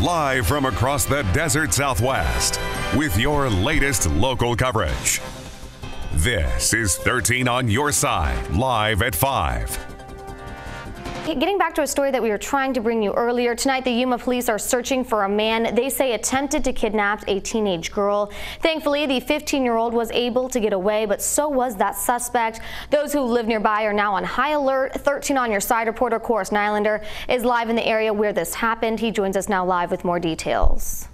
live from across the desert southwest with your latest local coverage. This is 13 on your side, live at 5. Getting back to a story that we were trying to bring you earlier, tonight the Yuma police are searching for a man they say attempted to kidnap a teenage girl. Thankfully, the 15-year-old was able to get away, but so was that suspect. Those who live nearby are now on high alert. 13 on your side reporter Chorus Nylander is live in the area where this happened. He joins us now live with more details.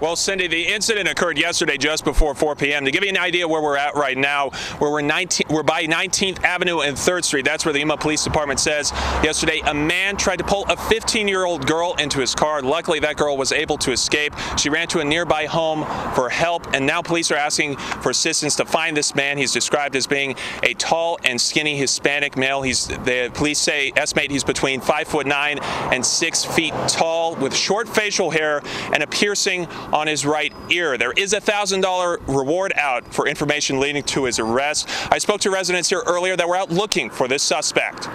Well, Cindy, the incident occurred yesterday just before 4 p.m. To give you an idea where we're at right now, where we're 19, we're by 19th Avenue and 3rd Street. That's where the Yuma Police Department says yesterday a man tried to pull a 15-year-old girl into his car. Luckily, that girl was able to escape. She ran to a nearby home for help, and now police are asking for assistance to find this man. He's described as being a tall and skinny Hispanic male. He's the police say estimate he's between five foot nine and six feet tall, with short facial hair and a piercing on his right ear. There is a $1,000 reward out for information leading to his arrest. I spoke to residents here earlier that were out looking for this suspect.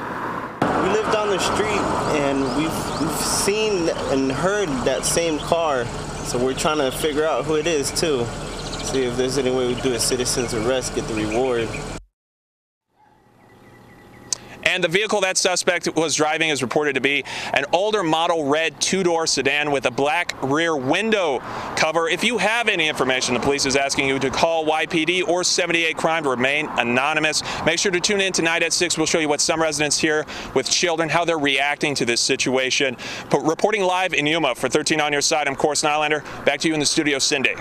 We live down the street and we've, we've seen and heard that same car, so we're trying to figure out who it is too. See if there's any way we do a citizen's arrest, get the reward. And the vehicle that suspect was driving is reported to be an older model red two-door sedan with a black rear window cover. If you have any information, the police is asking you to call YPD or 78 Crime to remain anonymous. Make sure to tune in tonight at 6. We'll show you what some residents here with children, how they're reacting to this situation. But reporting live in Yuma for 13 on your side, I'm Chorus Nylander. Back to you in the studio, Cindy.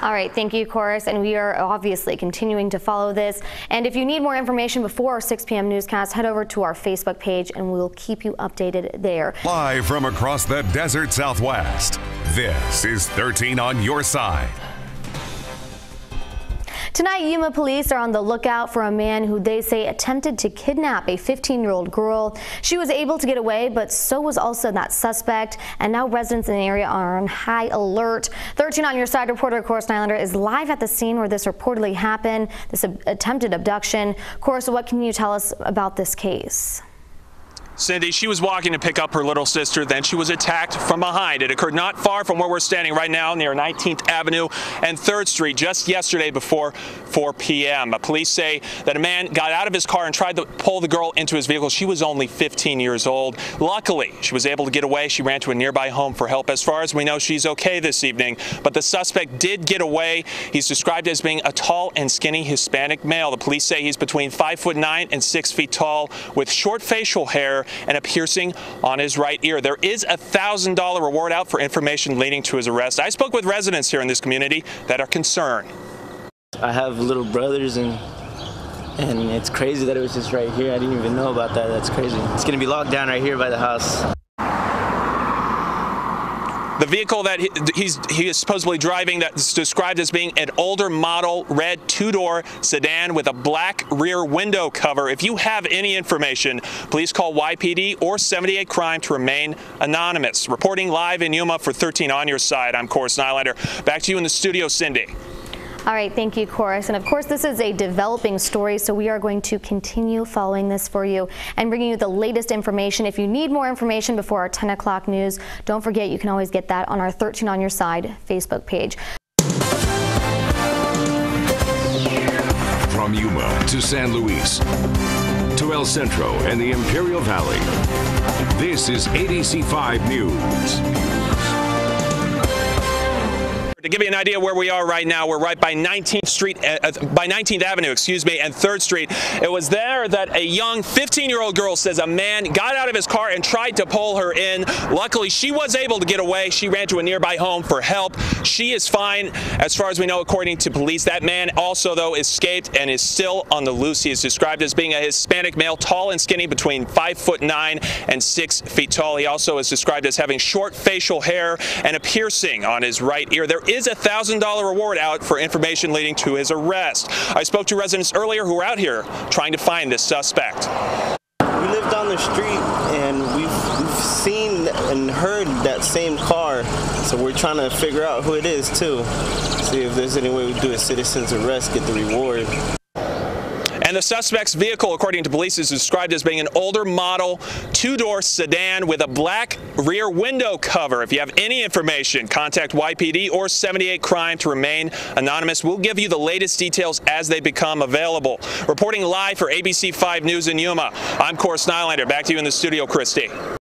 All right, thank you, Chorus. And we are obviously continuing to follow this. And if you need more information before our 6 p.m. newscast, head over to our Facebook page and we'll keep you updated there. Live from across the desert southwest, this is 13 on your side. Tonight, Yuma police are on the lookout for a man who they say attempted to kidnap a 15-year-old girl. She was able to get away, but so was also that suspect. And now residents in the area are on high alert. 13 on your side reporter Chorus Nylander is live at the scene where this reportedly happened, this attempted abduction. Chorus, what can you tell us about this case? Cindy, she was walking to pick up her little sister, then she was attacked from behind. It occurred not far from where we're standing right now near 19th Avenue and 3rd Street just yesterday before 4 p.m. Police say that a man got out of his car and tried to pull the girl into his vehicle. She was only 15 years old. Luckily, she was able to get away. She ran to a nearby home for help. As far as we know, she's okay this evening, but the suspect did get away. He's described as being a tall and skinny Hispanic male. The police say he's between 5 foot 9 and 6 feet tall with short facial hair and a piercing on his right ear. There is a $1,000 reward out for information leading to his arrest. I spoke with residents here in this community that are concerned. I have little brothers and and it's crazy that it was just right here. I didn't even know about that. That's crazy. It's gonna be locked down right here by the house. The vehicle that he, he's he is supposedly driving that's described as being an older model red two-door sedan with a black rear window cover. If you have any information, please call YPD or 78 Crime to remain anonymous. Reporting live in Yuma for 13 on your side, I'm Chorus Nylander. Back to you in the studio, Cindy. All right, thank you, Chorus. And of course, this is a developing story, so we are going to continue following this for you and bringing you the latest information. If you need more information before our 10 o'clock news, don't forget you can always get that on our 13 on Your Side Facebook page. From Yuma to San Luis to El Centro and the Imperial Valley, this is ABC 5 News. To give you an idea where we are right now, we're right by 19th Street, uh, uh by 19th Avenue, excuse me, and 3rd Street. It was there that a young 15-year-old girl says a man got out of his car and tried to pull her in. Luckily, she was able to get away. She ran to a nearby home for help. She is fine, as far as we know, according to police. That man also, though, escaped and is still on the loose. He is described as being a Hispanic male, tall and skinny, between 5 foot 9 and 6 feet tall. He also is described as having short facial hair and a piercing on his right ear. There is a $1,000 reward out for information leading to his arrest. I spoke to residents earlier who were out here trying to find this suspect. We live down the street and we've, we've seen and heard that same car, so we're trying to figure out who it is too. See if there's any way we do a citizen's arrest, get the reward. And the suspect's vehicle, according to police, is described as being an older model two-door sedan with a black rear window cover. If you have any information, contact YPD or 78 Crime to remain anonymous. We'll give you the latest details as they become available. Reporting live for ABC 5 News in Yuma, I'm Cor Nylander. Back to you in the studio, Christy.